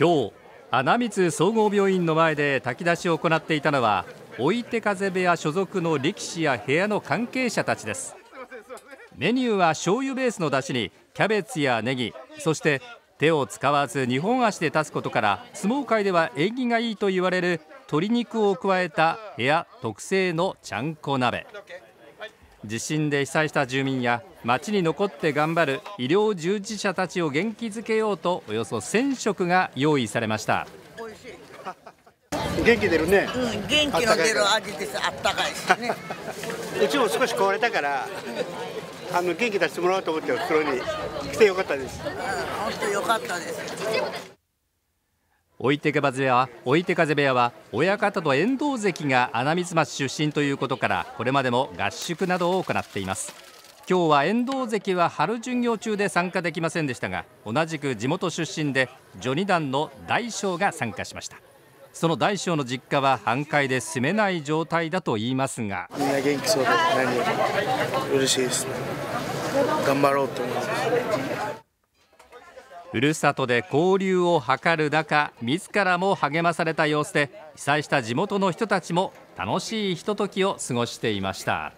今日穴光総合病院の前で炊き出しを行っていたのは追い手風部屋所属の力士や部屋の関係者たちです。メニューは醤油ベースの出汁にキャベツやネギそして手を使わず2本足で立つことから相撲界では縁起がいいと言われる鶏肉を加えた部屋特製のちゃんこ鍋。地震で被災した住民や町に残って頑張る医療従事者たちを元気づけようとおよそ1000食が用意されました。元気出るね、うん、元気の出る味です。あったかいしね。うちも少し壊れたからあの元気出してもらおうと思って袋に来てよかったです。本当よかったです追手風部屋は追手風部屋は親方と遠藤関が穴水町出身ということからこれまでも合宿などを行っています。今日は遠藤関は春巡業中で参加できませんでしたが同じく地元出身で序二段の大将が参加しました。その大将の実家は半壊で住めない状態だと言いますが。みんな元気そうで何より嬉しいですね。頑張ろうと思います。ふるさとで交流を図る中自らも励まされた様子で被災した地元の人たちも楽しいひとときを過ごしていました。